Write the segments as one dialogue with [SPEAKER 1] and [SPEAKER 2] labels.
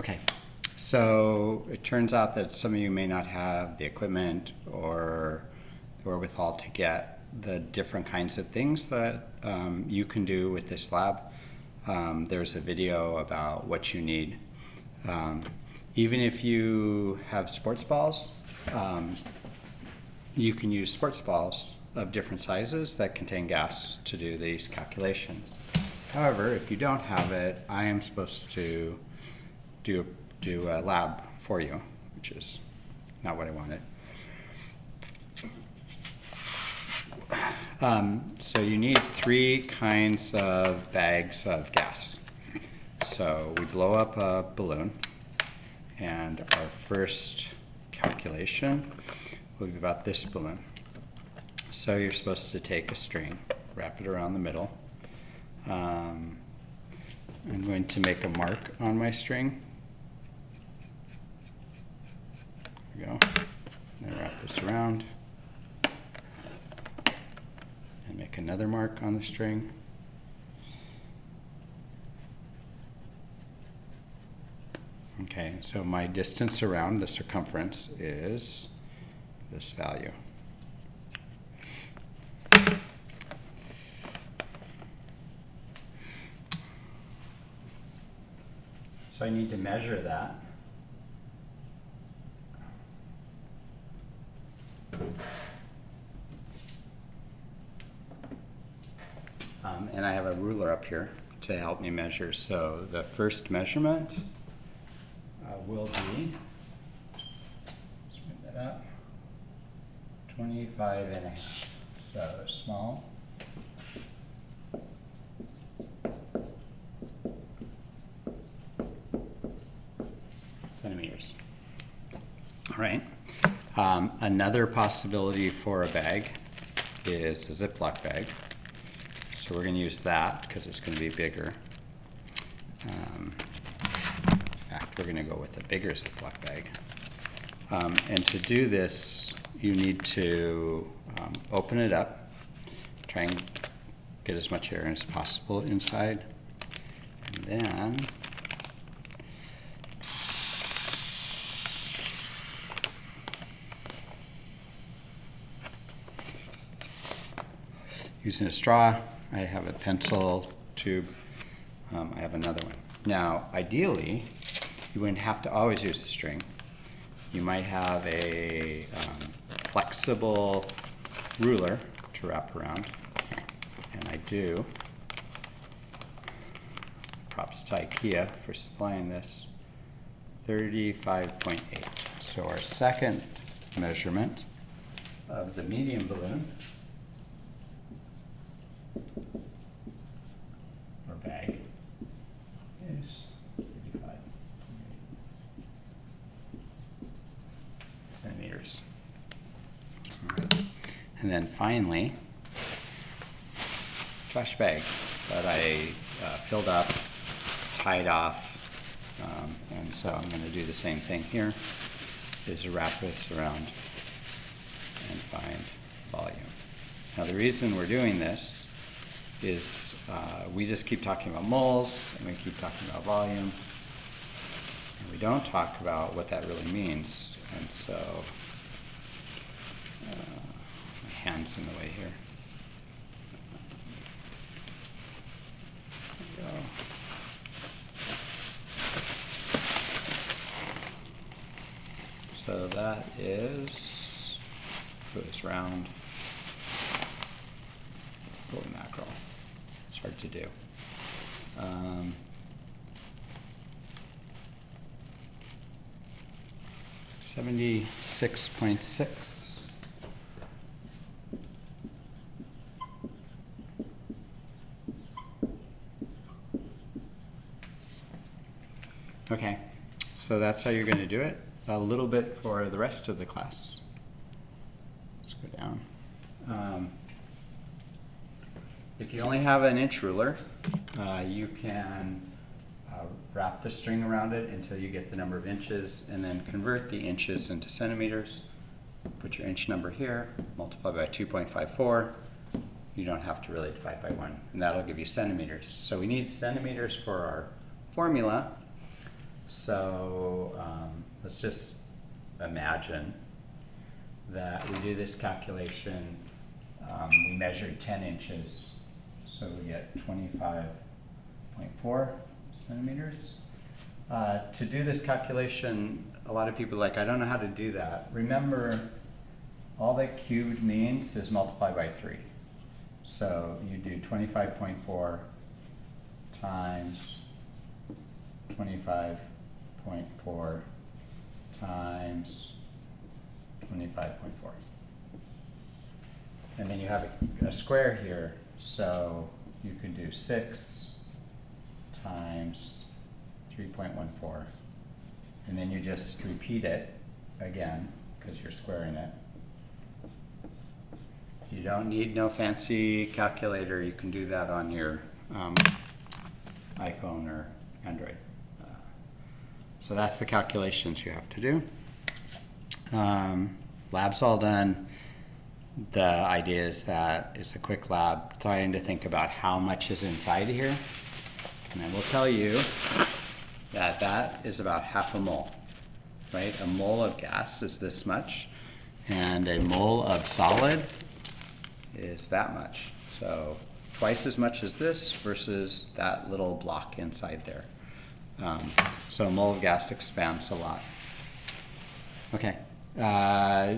[SPEAKER 1] Okay, so it turns out that some of you may not have the equipment or the wherewithal to get the different kinds of things that um, you can do with this lab. Um, there's a video about what you need. Um, even if you have sports balls, um, you can use sports balls of different sizes that contain gas to do these calculations. However, if you don't have it, I am supposed to do, do a lab for you, which is not what I wanted. Um, so you need three kinds of bags of gas. So we blow up a balloon, and our first calculation will be about this balloon. So you're supposed to take a string, wrap it around the middle. Um, I'm going to make a mark on my string. There we go. Then wrap this around. And make another mark on the string. Okay, so my distance around the circumference is this value. So I need to measure that. Um, and I have a ruler up here to help me measure. So the first measurement uh, will be, let's that up, 25 and a half. So small. centimeters. All right. Um, another possibility for a bag is a Ziploc bag. So we're going to use that because it's going to be bigger. Um, in fact, we're going to go with a bigger Ziploc bag. Um, and to do this, you need to um, open it up, try and get as much air as possible inside, and then using a straw. I have a pencil tube. Um, I have another one. Now, ideally, you wouldn't have to always use a string. You might have a um, flexible ruler to wrap around, and I do. Props to IKEA for supplying this. 35.8. So our second measurement of the medium balloon or bag is 35 centimeters. And then finally, trash bag that I uh, filled up, tied off, um, and so I'm going to do the same thing here, is wrap this around and find volume. Now the reason we're doing this is uh, we just keep talking about moles and we keep talking about volume and we don't talk about what that really means and so uh, my hand's in the way here. So that is, put this round holy mackerel. Hard to do. Um, Seventy-six point six. Okay, so that's how you're going to do it. A little bit for the rest of the class. Let's go down. Um, if you only have an inch ruler, uh, you can uh, wrap the string around it until you get the number of inches and then convert the inches into centimeters. Put your inch number here, multiply by 2.54. You don't have to really divide by one, and that'll give you centimeters. So we need centimeters for our formula. So um, let's just imagine that we do this calculation. Um, we measured 10 inches, so we get 25.4 centimeters. Uh, to do this calculation, a lot of people are like, I don't know how to do that. Remember, all that cubed means is multiply by 3. So you do 25.4 times 25.4 times 25.4. And then you have a, a square here, so you can do 6 times 3.14. And then you just repeat it again, because you're squaring it. You don't need no fancy calculator, you can do that on your um, iPhone or Android. Uh, So that's the calculations you have to do. Um, lab's all done. The idea is that it's a quick lab, trying to think about how much is inside here. And I will tell you that that is about half a mole, right? A mole of gas is this much, and a mole of solid is that much. So twice as much as this versus that little block inside there. Um, so a mole of gas expands a lot. Okay. Uh,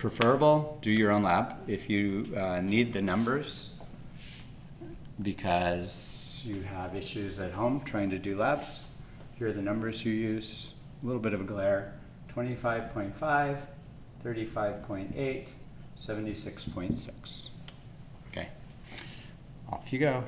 [SPEAKER 1] preferable, do your own lab. If you uh, need the numbers because you have issues at home trying to do labs, here are the numbers you use. A little bit of a glare 25.5, 35.8, 76.6. Okay, off you go.